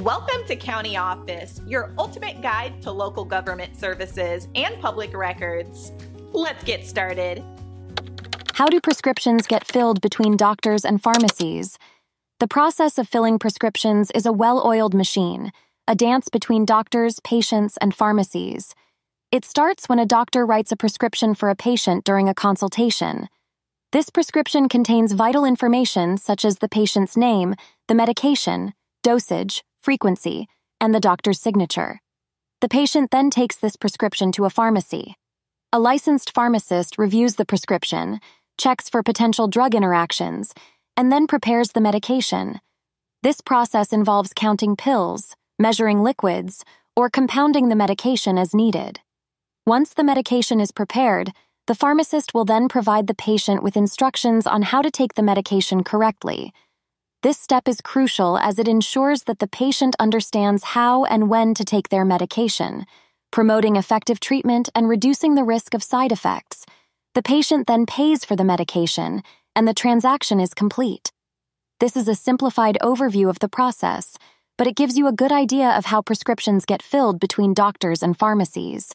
Welcome to County Office, your ultimate guide to local government services and public records. Let's get started. How do prescriptions get filled between doctors and pharmacies? The process of filling prescriptions is a well oiled machine, a dance between doctors, patients, and pharmacies. It starts when a doctor writes a prescription for a patient during a consultation. This prescription contains vital information such as the patient's name, the medication, dosage, frequency, and the doctor's signature. The patient then takes this prescription to a pharmacy. A licensed pharmacist reviews the prescription, checks for potential drug interactions, and then prepares the medication. This process involves counting pills, measuring liquids, or compounding the medication as needed. Once the medication is prepared, the pharmacist will then provide the patient with instructions on how to take the medication correctly. This step is crucial as it ensures that the patient understands how and when to take their medication, promoting effective treatment and reducing the risk of side effects. The patient then pays for the medication, and the transaction is complete. This is a simplified overview of the process, but it gives you a good idea of how prescriptions get filled between doctors and pharmacies.